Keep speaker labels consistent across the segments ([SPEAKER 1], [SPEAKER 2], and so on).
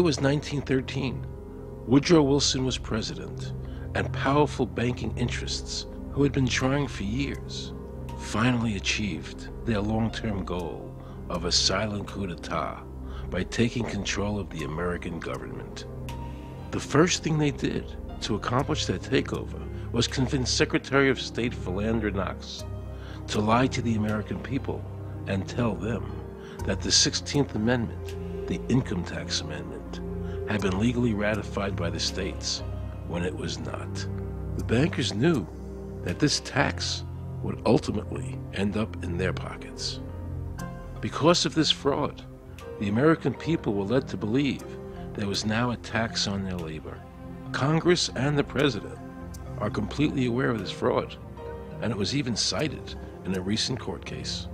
[SPEAKER 1] Year was 1913. Woodrow Wilson was president, and powerful banking interests, who had been trying for years, finally achieved their long term goal of a silent coup d'etat by taking control of the American government. The first thing they did to accomplish their takeover was convince Secretary of State Philander Knox to lie to the American people and tell them that the 16th Amendment, the Income Tax Amendment, had been legally ratified by the states when it was not. The bankers knew that this tax would ultimately end up in their pockets. Because of this fraud, the American people were led to believe there was now a tax on their labor. Congress and the President are completely aware of this fraud, and it was even cited in a recent court case.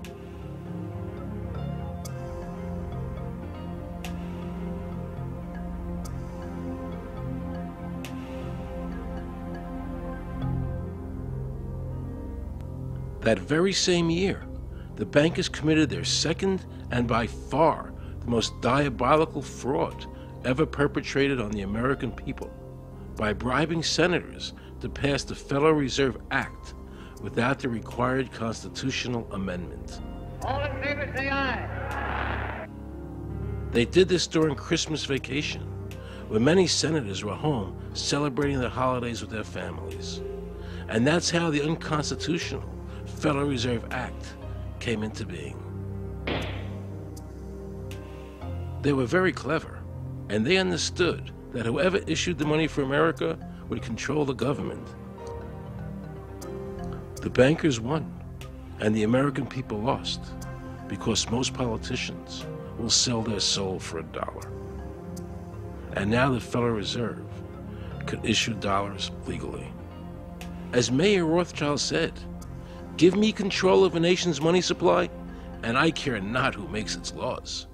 [SPEAKER 1] That very same year, the bankers committed their second and by far the most diabolical fraud ever perpetrated on the American people by bribing senators to pass the Federal Reserve Act without the required constitutional amendment.
[SPEAKER 2] All in favor, say aye.
[SPEAKER 1] They did this during Christmas vacation, when many senators were home celebrating the holidays with their families. And that's how the unconstitutional Federal Reserve Act came into being. They were very clever, and they understood that whoever issued the money for America would control the government. The bankers won, and the American people lost, because most politicians will sell their soul for a dollar. And now the Federal Reserve could issue dollars legally. As Mayer Rothschild said, Give me control of a nation's money supply, and I care not who makes its laws.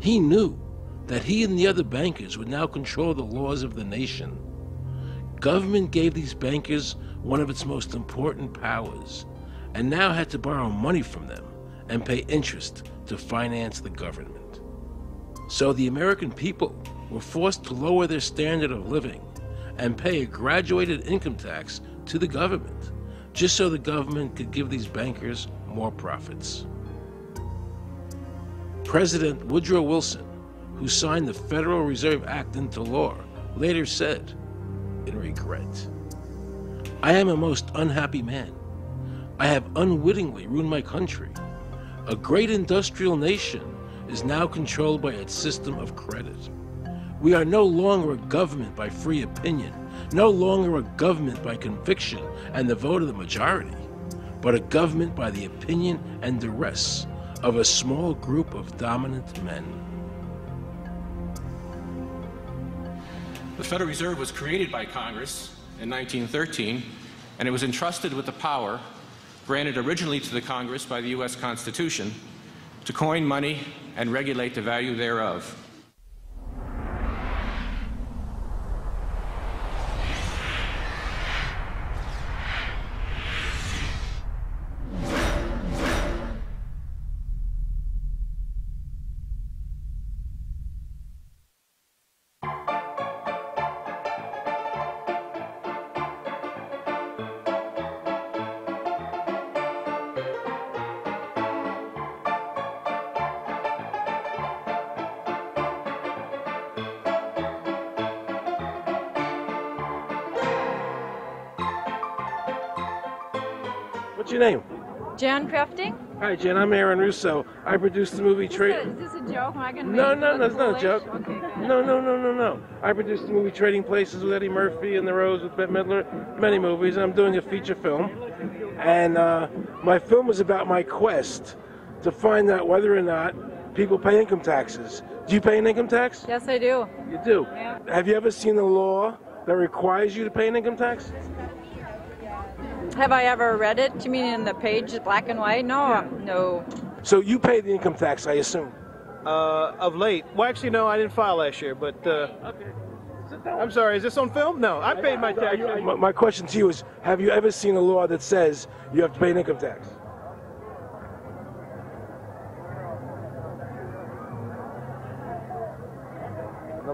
[SPEAKER 1] He knew that he and the other bankers would now control the laws of the nation. Government gave these bankers one of its most important powers, and now had to borrow money from them and pay interest to finance the government. So the American people were forced to lower their standard of living and pay a graduated income tax to the government just so the government could give these bankers more profits. President Woodrow Wilson, who signed the Federal Reserve Act into law, later said, in regret, I am a most unhappy man. I have unwittingly ruined my country. A great industrial nation is now controlled by its system of credit. We are no longer a government by free opinion, no longer a government by conviction and the vote of the majority, but a government by the opinion and duress of a small group of dominant men.
[SPEAKER 3] The Federal Reserve was created by Congress in 1913, and it was entrusted with the power granted originally to the Congress by the U.S. Constitution to coin money and regulate the value thereof.
[SPEAKER 1] What's your name?
[SPEAKER 4] Jan Crafting?
[SPEAKER 1] Hi, Jen. I'm Aaron Russo. I produced the movie
[SPEAKER 4] Trading.
[SPEAKER 1] Is
[SPEAKER 4] this a joke? Am I
[SPEAKER 1] No,
[SPEAKER 4] make
[SPEAKER 1] no,
[SPEAKER 4] it
[SPEAKER 1] no, it's not a joke.
[SPEAKER 4] Okay.
[SPEAKER 1] No, no, no, no, no. I produced the movie Trading Places with Eddie Murphy and The Rose with Bette Midler, many movies, I'm doing a feature film. And uh, my film is about my quest to find out whether or not people pay income taxes. Do you pay an income tax?
[SPEAKER 4] Yes, I do.
[SPEAKER 1] You do.
[SPEAKER 4] Yeah.
[SPEAKER 1] Have you ever seen a law that requires you to pay an income tax?
[SPEAKER 4] Have I ever read it? Do you mean in the page, black and white? No, no.
[SPEAKER 1] So you pay the income tax, I assume.
[SPEAKER 5] Uh, of late. Well, actually, no, I didn't file last year, but uh, I'm sorry. Is this on film? No, I paid my tax.
[SPEAKER 1] My, my question to you is: Have you ever seen a law that says you have to pay an income tax?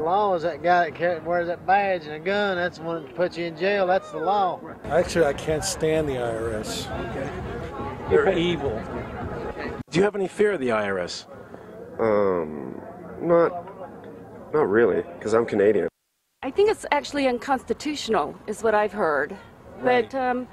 [SPEAKER 6] Law is that guy that carry, wears that badge and a gun. That's the one that puts you in jail. That's the law.
[SPEAKER 7] Actually, I can't stand the IRS. They're evil.
[SPEAKER 1] Do you have any fear of the IRS?
[SPEAKER 8] Um, not, not really, because I'm Canadian.
[SPEAKER 9] I think it's actually unconstitutional, is what I've heard. But um,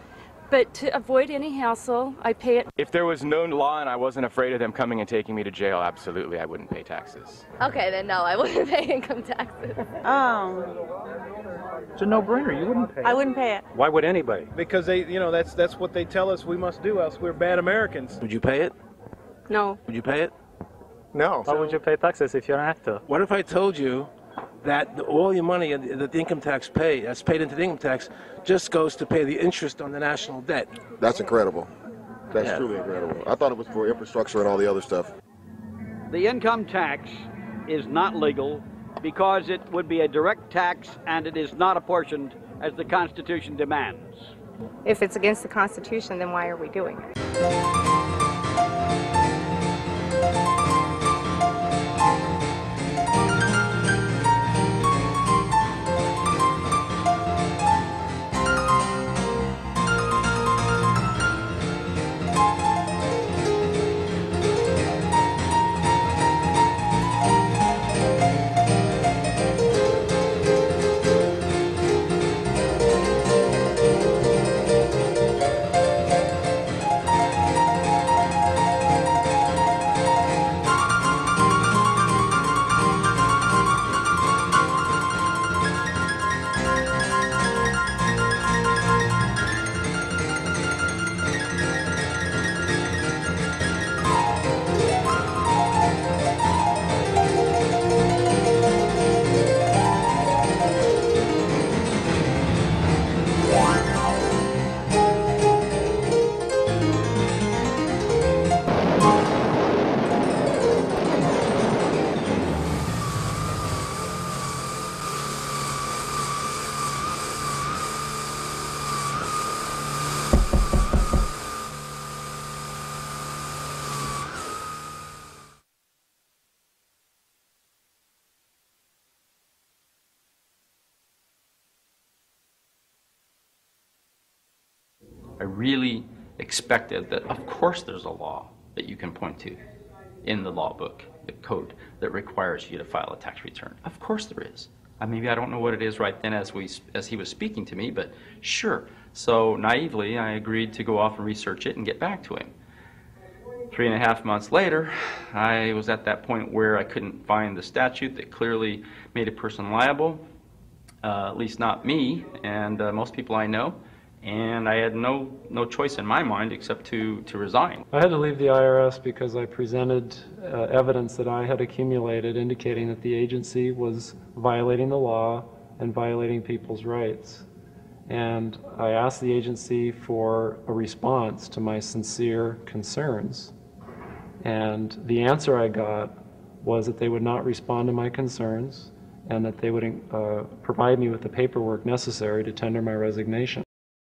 [SPEAKER 9] but to avoid any hassle, I pay it.
[SPEAKER 10] If there was no law and I wasn't afraid of them coming and taking me to jail, absolutely, I wouldn't pay taxes.
[SPEAKER 11] Okay, then no, I wouldn't pay income taxes.
[SPEAKER 4] Um,
[SPEAKER 5] It's a no-brainer. You wouldn't pay.
[SPEAKER 4] I wouldn't pay it.
[SPEAKER 7] Why would anybody?
[SPEAKER 5] Because they, you know, that's that's what they tell us we must do, else we're bad Americans.
[SPEAKER 1] Would you pay it?
[SPEAKER 9] No.
[SPEAKER 1] Would you pay it?
[SPEAKER 8] No.
[SPEAKER 7] Why would you pay taxes if you're an actor?
[SPEAKER 1] What if I told you that all your money that the income tax pay, that's paid into the income tax, just goes to pay the interest on the national debt?
[SPEAKER 8] That's incredible. That's
[SPEAKER 1] Yeah.
[SPEAKER 8] truly incredible. I thought it was for infrastructure and all the other stuff.
[SPEAKER 12] The income tax is not legal because it would be a direct tax and it is not apportioned as the Constitution demands.
[SPEAKER 11] If it's against the Constitution, then why are we doing it?
[SPEAKER 13] I really expected that, of course, there's a law that you can point to in the law book, the code that requires you to file a tax return. Of course, there is. Uh, maybe I don't know what it is right then as we as he was speaking to me, but sure. So naively, I agreed to go off and research it and get back to him. Three and a half months later, I was at that point where I couldn't find the statute that clearly made a person liable, uh, at least not me and uh, most people I know and I had no no choice in my mind except to to resign.
[SPEAKER 7] I had to leave the IRS because I presented uh, evidence that I had accumulated indicating that the agency was violating the law and violating people's rights. And I asked the agency for a response to my sincere concerns. And the answer I got was that they would not respond to my concerns and that they would uh, provide me with the paperwork necessary to tender my resignation.